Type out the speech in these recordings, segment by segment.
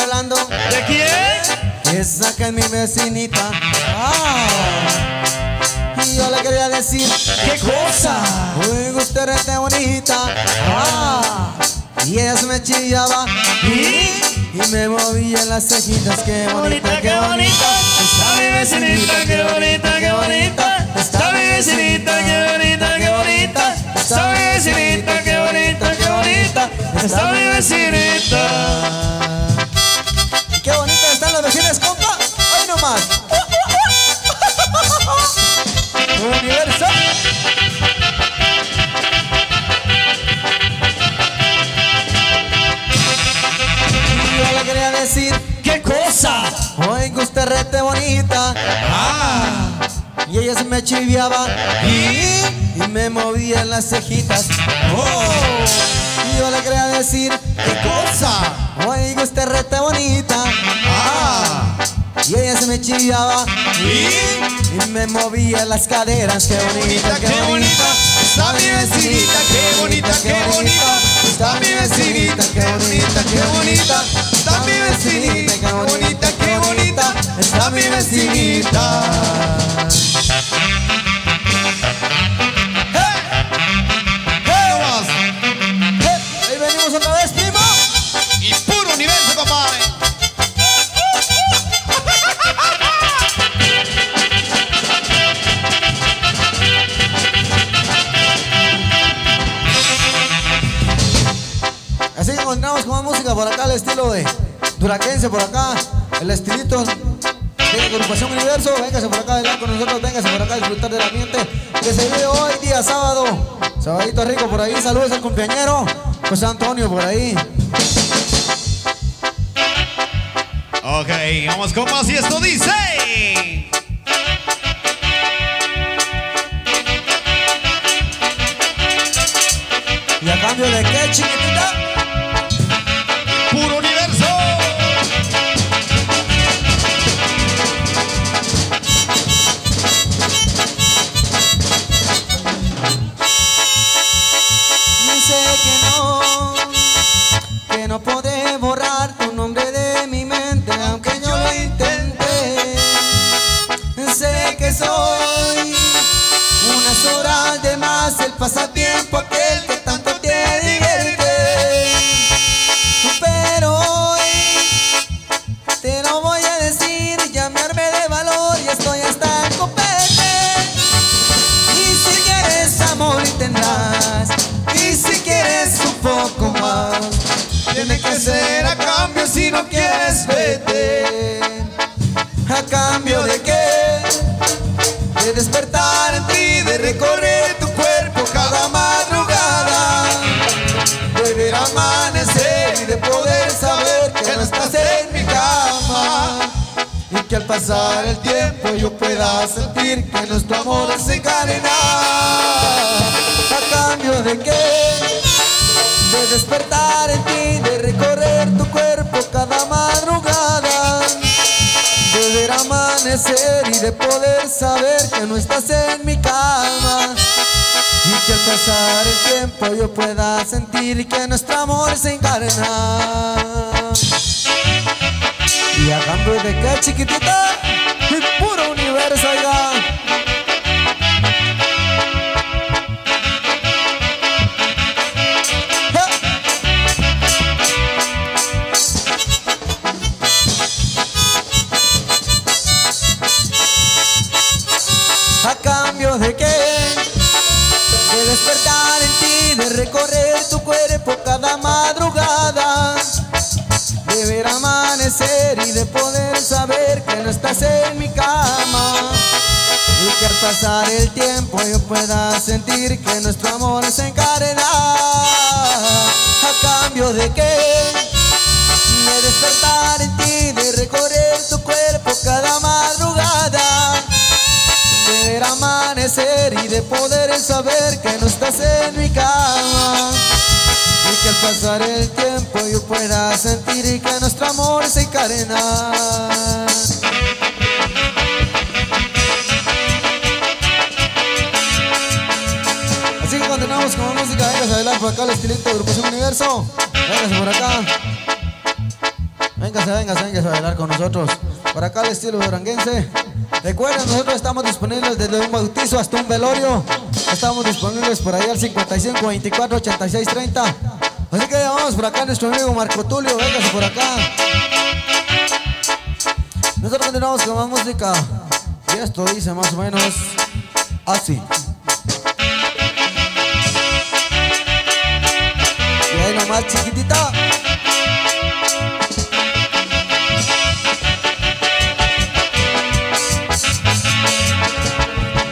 hablando? ¿De quién? Esa que es mi vecinita. Ah. Y yo le quería decir, ¿Qué cosa? uy, usted es bonita. Ah. Y ella se me chillaba ¿Y? y me movía las cejitas. Qué bonita, qué bonita. Está mi vecinita, qué bonita, qué bonita. Está mi vecinita, qué bonita, qué bonita. Está mi vecinita, qué bonita, qué bonita. Está mi vecinita. Nomás. Universo. Yo le quería decir, ¿Qué cosa? oiga usted rete bonita. Ah. Y ella se me chiviaba y, y me movía las cejitas. Oh. Y yo le quería decir, ¿Qué cosa? oiga usted rete bonita. Y ella se me chillaba. ¿Y? y me movía las caderas. Qué bonita, Qué bonita, está mi vecinita, qué bonita, qué bonita, está mi vecinita, qué bonita, qué bonita, está mi vecinita, qué bonita, qué bonita, está mi vecinita. De Duraquense por acá, el estilito de agrupación Universo. Véngase por acá, adelante con nosotros, véngase por acá a disfrutar del ambiente que se vive hoy, día sábado. Sabadito rico por ahí, saludos al compañero José Antonio por ahí. Ok, vamos con más y esto dice. De despertar en ti, de recorrer tu cuerpo cada madrugada. De ver amanecer y de poder saber que no estás en mi cama. Y que al pasar el tiempo yo pueda sentir que nuestro amor se encadena ¿A cambio de qué? De despertar en ti, de recorrer tu cuerpo cada madrugada y de poder saber que no estás en mi cama Y que al pasar el tiempo yo pueda sentir que nuestro amor se encarna. Y cambio de qué chiquitita, mi puro universo ya pasar el tiempo yo pueda sentir que nuestro amor se encarena ¿A cambio de qué? De despertar en ti, de recorrer tu cuerpo cada madrugada. De ver amanecer y de poder saber que no estás en mi cama. Y que al pasar el tiempo yo pueda sentir que nuestro amor se encarena por acá el estilito Agrupación Universo. Véngase por acá. Véngase, véngase, véngase a bailar con nosotros. Por acá el estilo duranguense. Recuerden, nosotros estamos disponibles desde un bautizo hasta un velorio. Estamos disponibles por ahí al 55 24 86 30. Así que vamos por acá nuestro amigo Marco Tulio. Véngase por acá. Nosotros continuamos con más música. Y esto dice más o menos así. Y nomás chiquitita.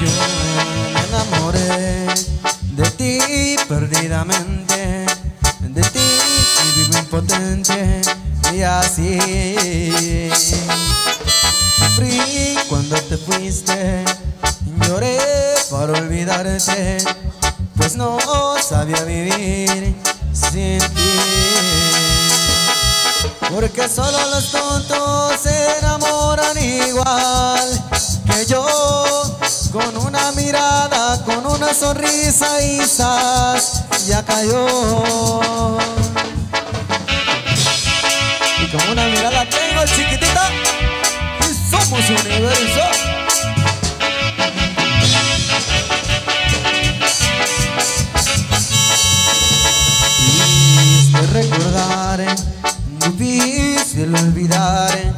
Yo me enamoré de ti perdidamente, de ti vivo impotente y así. Sufrí cuando te fuiste, lloré para olvidarte, pues no sabía vivir sin ti. Porque solo los tontos se enamoran igual que yo. Con una mirada, con una sonrisa y zas, ya cayó. Y con una mirada tengo chiquitita. Y somos universo difícil olvidar,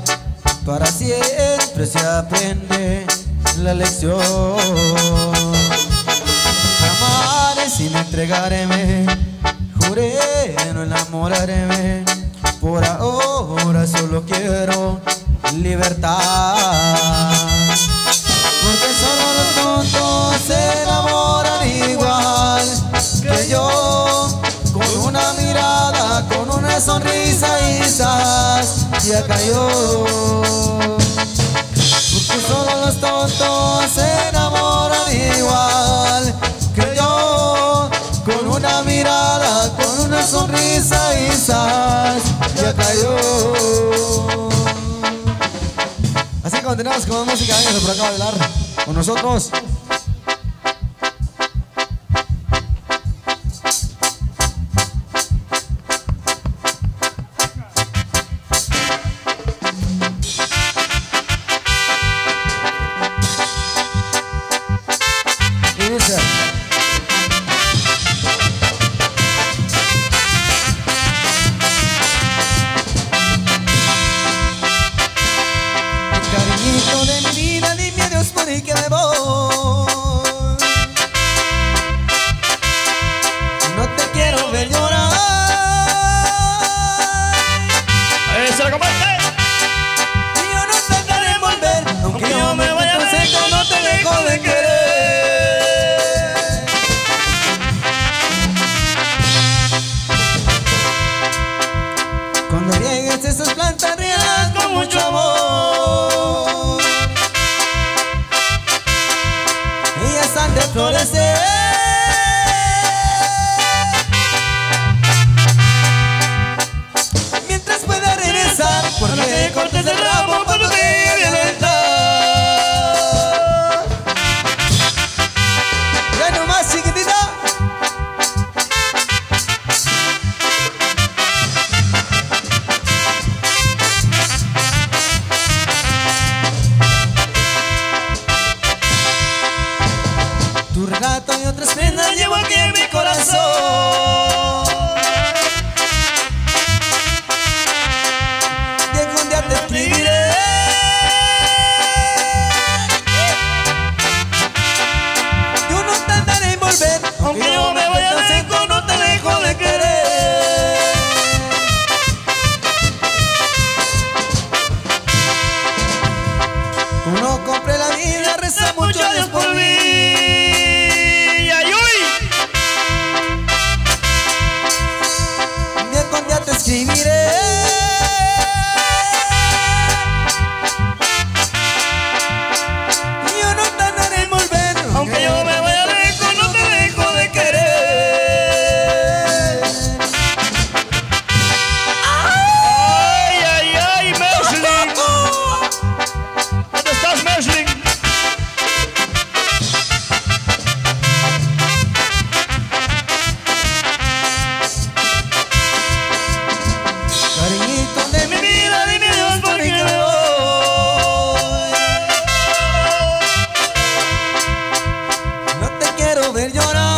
para siempre se aprende la lección. Amaré sin entregarme, juré no enamorarme, por ahora solo quiero libertad. Sonrisa y zas, ya cayó. Porque solo los tontos se enamoran igual que yo. Con una mirada, con una sonrisa y zas, ya cayó. Así continuamos con más música, vengan por acá a bailar con nosotros. Han de florecer. Mientras pueda regresar, porque cortes hacer.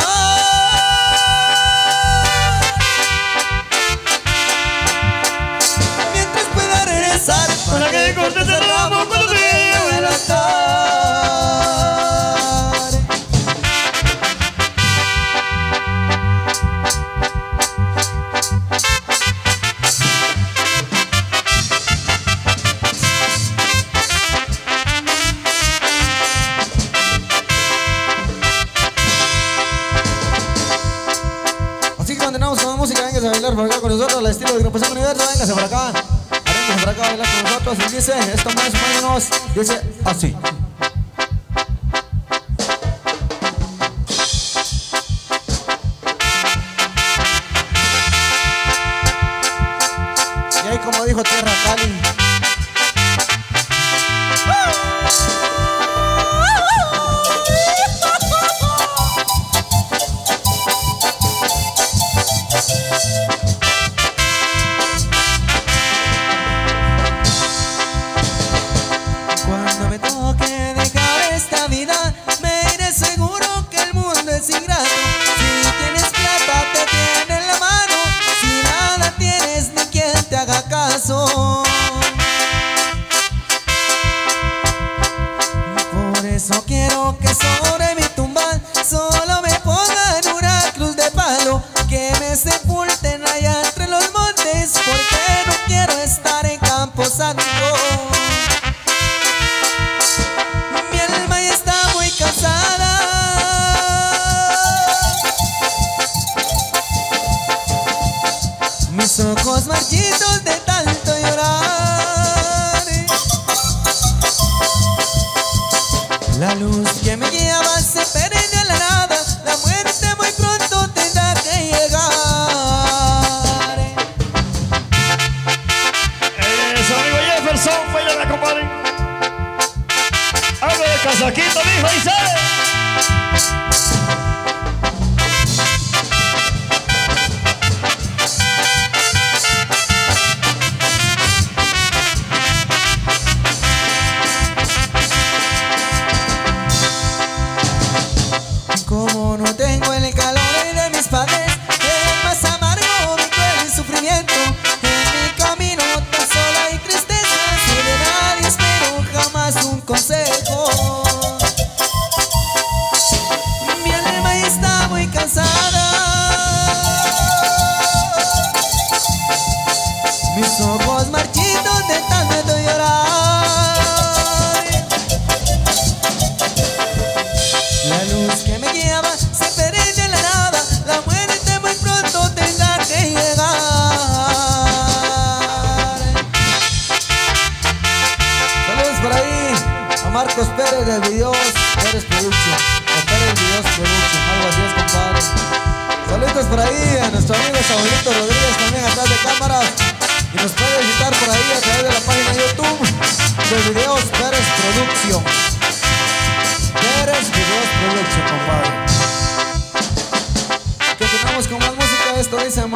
Dice así. Ah, y ahí como dijo Tierra Cali. ¡Ah!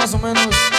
mais ou menos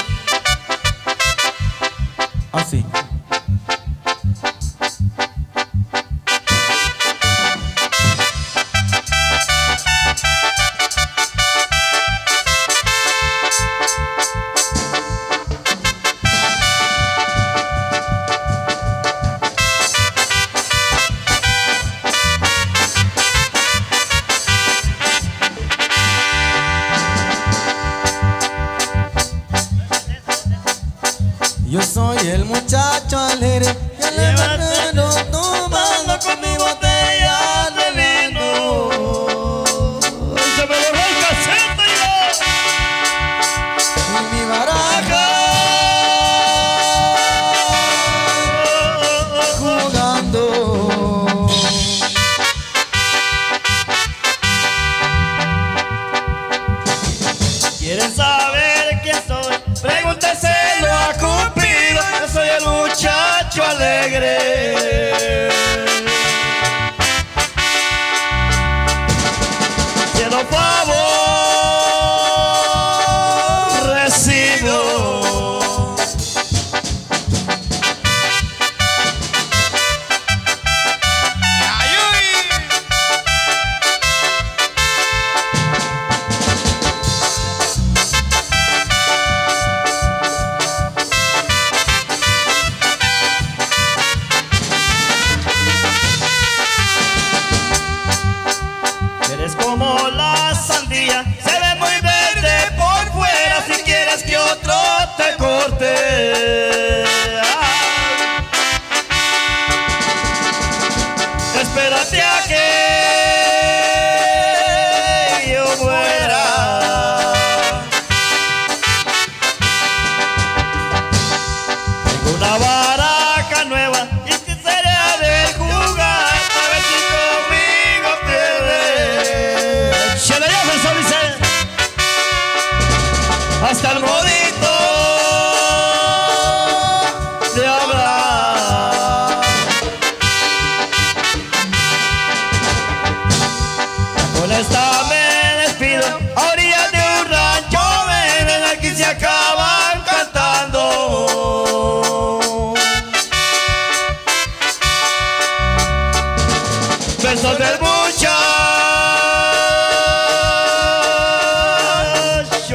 Besos del muchacho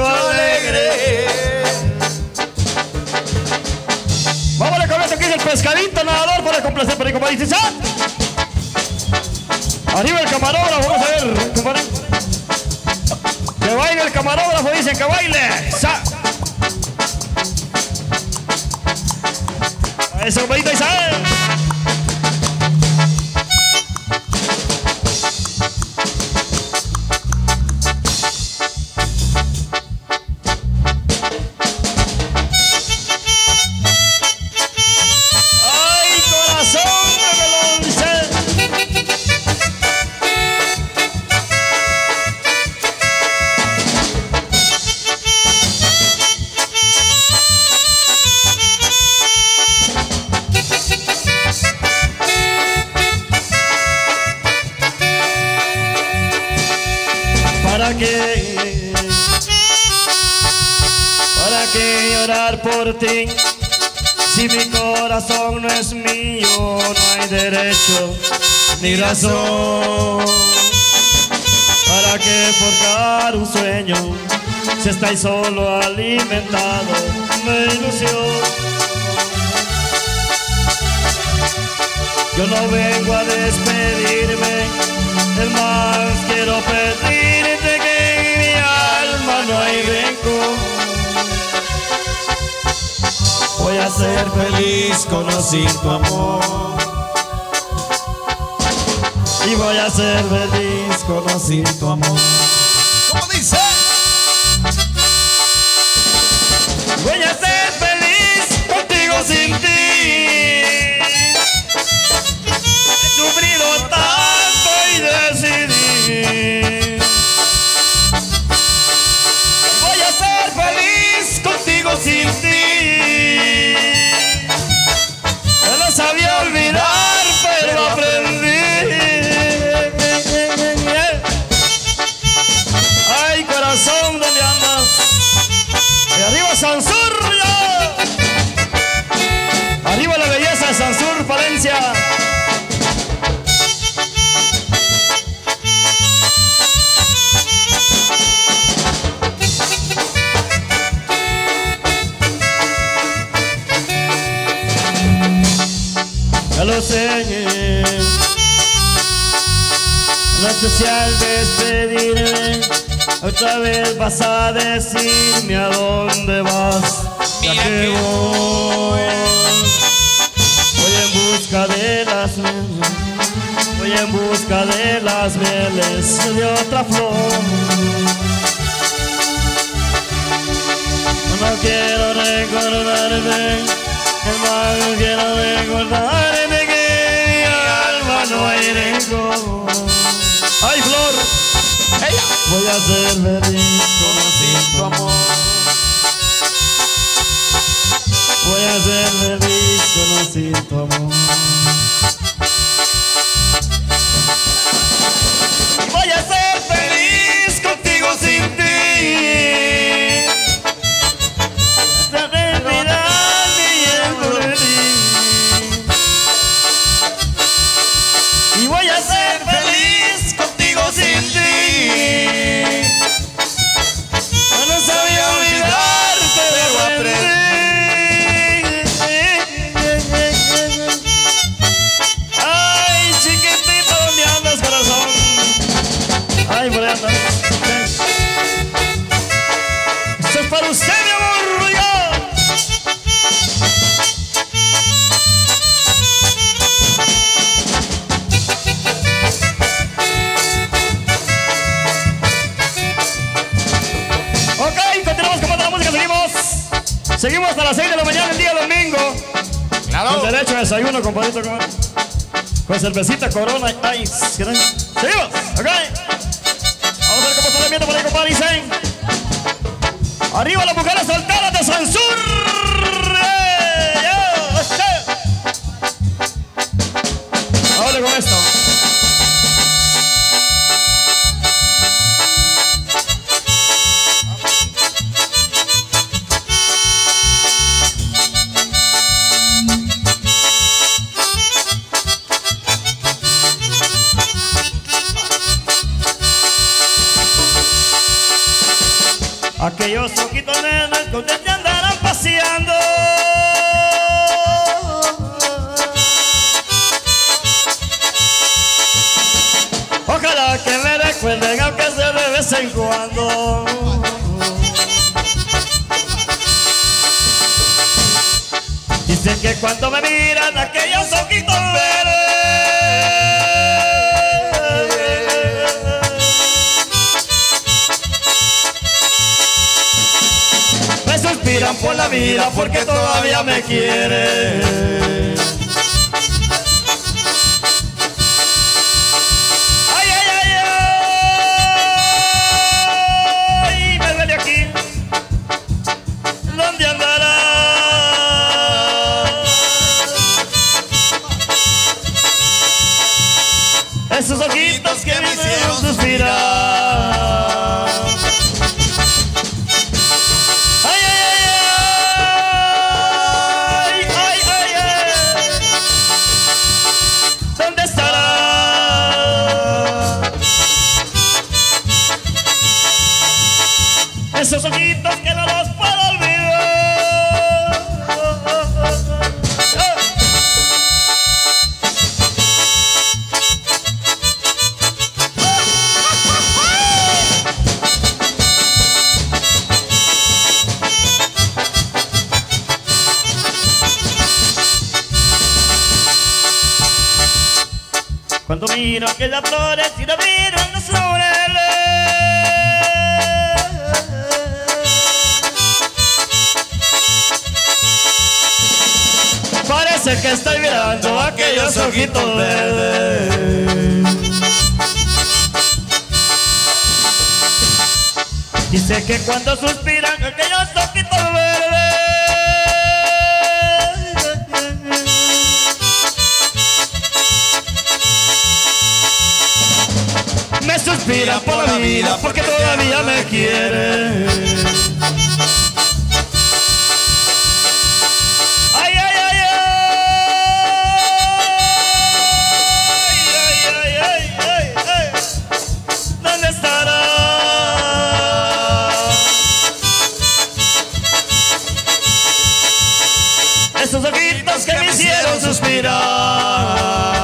alegre. Vámonos con esto que es el pescadito nadador para complacer para compadre. ¡Sa! Arriba el camarógrafo, vamos a ver, compadre. Que baile el camarógrafo, dicen que baile. ¡Sa! Eso, compadrito, y Si mi corazón no es mío, no hay derecho ni razón. ¿Para qué forjar un sueño si estáis solo alimentado de ilusión? Yo no vengo a despedirme, es más quiero pedirte que en mi alma no hay Voy a ser feliz, conocer tu amor. Y voy a ser feliz, conocer tu amor. ¿Cómo dice? Voy a ser feliz contigo sin Al despedirme otra vez vas a decirme a dónde vas. Ya que voy. Voy en busca de las mieles. Voy en busca de las mieles de otra flor. No quiero recordarme, hermano, quiero recordarme que mi alma no hay rencor. ¡Ay, Flor! Ella. Voy a ser feliz Conocí tu amor. Voy a ser feliz conocer tu amor. Seguimos hasta las 6 de la mañana el día domingo. Claro. Con derecho a desayuno, compadrito. Con, con cervecita, corona, ice. Seguimos, ok. Vamos a ver cómo está el ambiente por ahí, compadre. Dicen. Arriba las mujeres solteras de Sansur. ¡Yo! ¡Este! Hable con esto. Aquellos ojitos nenes que te andarán paseando. Ojalá que me recuerden aunque sea de vez en cuando. Dicen que cuando me miran aquellos ojitos porque todavía me quieren aquellos ojitos verdes Dice que cuando suspiran aquellos ojitos verdes Me suspira por la vida porque todavía me quiere. Suspirar.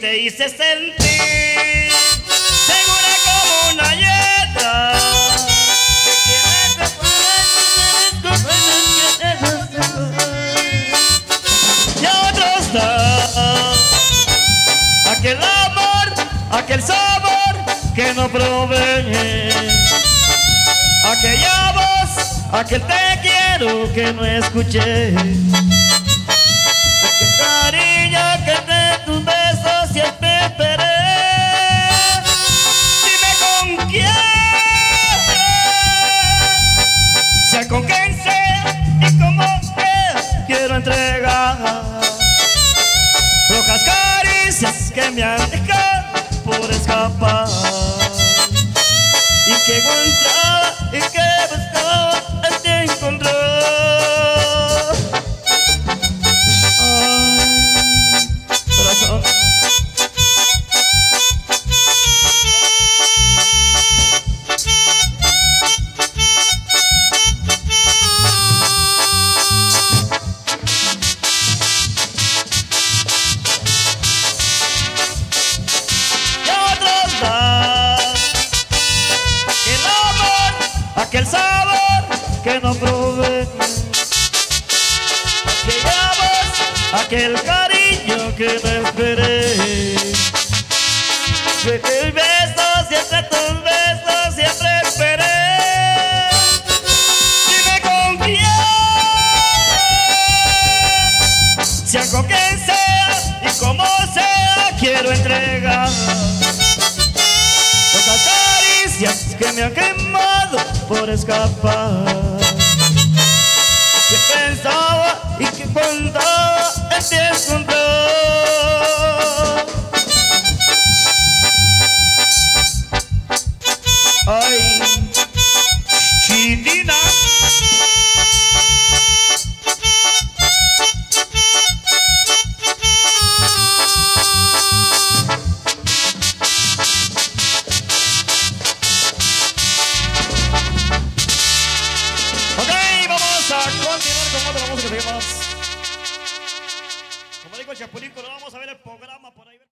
Te hice sentir segura como una hiedra y a otros da aquel amor, aquel sabor que no probé, aquella voz, aquel te quiero que no escuché, que me han dejado por escapar. Y que encontraba quiero entregar Las caricias que me han quemado por escapar. Que pensaba y que contaba este en ti